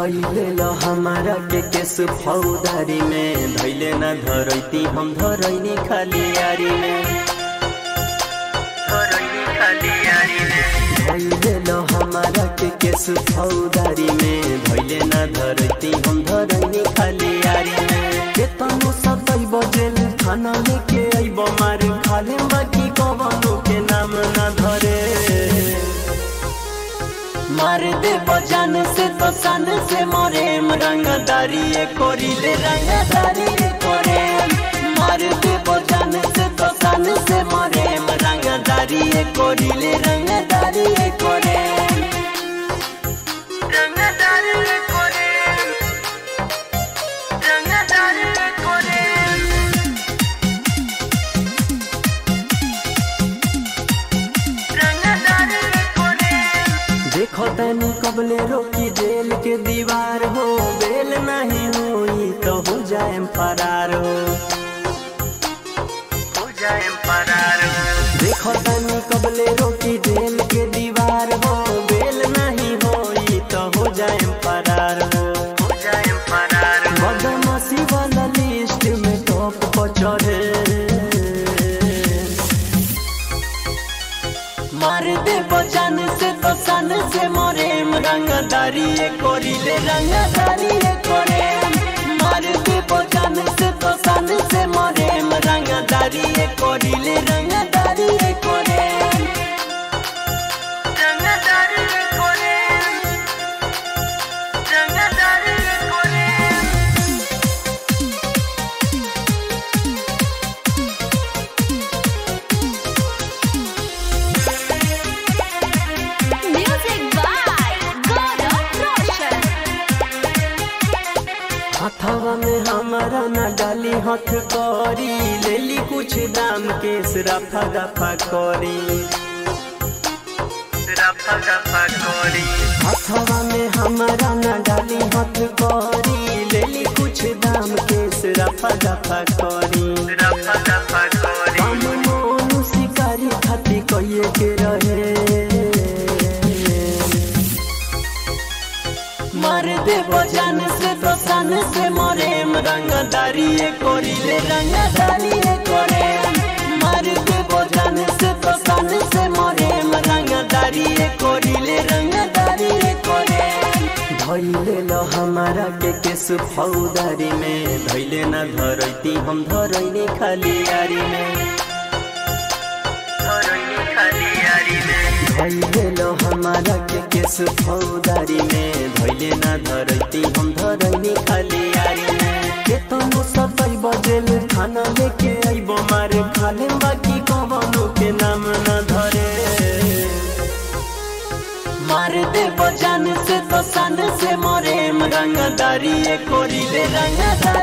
धैले ल हमारा के केस फौदारी में। धैले न धरैती हम धरैनी खाली यारी में में। धैले ल हमारा के केस फौदारी में। धैले न धरैती हम धरैनी खाली यारी में। केतनो सतै बजेल खाना लेके आइब मार। खाले बाकी कवनो के नाम न धरे। मार दे बजान से तो सन से मोरे रंगदारी कोरिले रंगदारी कोरे मार दे बजान से तो सन से मोरे रंगदारी कोरिले रंगदारी कोरे रंगदारी तनी कबले रोकी जेल के दीवार हो, बेल नहीं हुई तो हो जाए फरार हो। देखो तनी कबले रोकी जेल के दीवार हो, बेल नहीं हुई तो हो जाए फरार हो। दे बजान से तो सन से मोरे रंगदारी कोरिले रंगदारी कोरे। से तो से मोरे। रंगदारी कोरिले रंगदारी। हथवा में हमारा न डाली हथ करी, लेली कुछ दाम के रफा दफ़ा करी। दफ़ा करी। हथवा में हमारा न डाली हथ करी, लेली कुछ दाम के रफा दफ़ा करी। रफा मार दे बजान से तो से मोरे। रंगदारी कोरिले रंगदारी कोरे मार दे बजान से तो से मोरे। रंगदारी कोरिले रंगदारी कोरे धैले ल हमारा के केस फौदारी में। धैले न धरैती, हम धरैनी खाली यारी में। धरैनी खाली यारी में धैले ल हमारा के केस फौदारी में। धैले न धरैती हम धरैनी खाली यारी में। केतनो सतै बजेल खाना लेके आइब मार। खाले बाकी कवनो के नाम न धरे। मार दे बजान से तो सन से मोरे। रंगदारी कोरिले रंगदारी। कोरे मार दे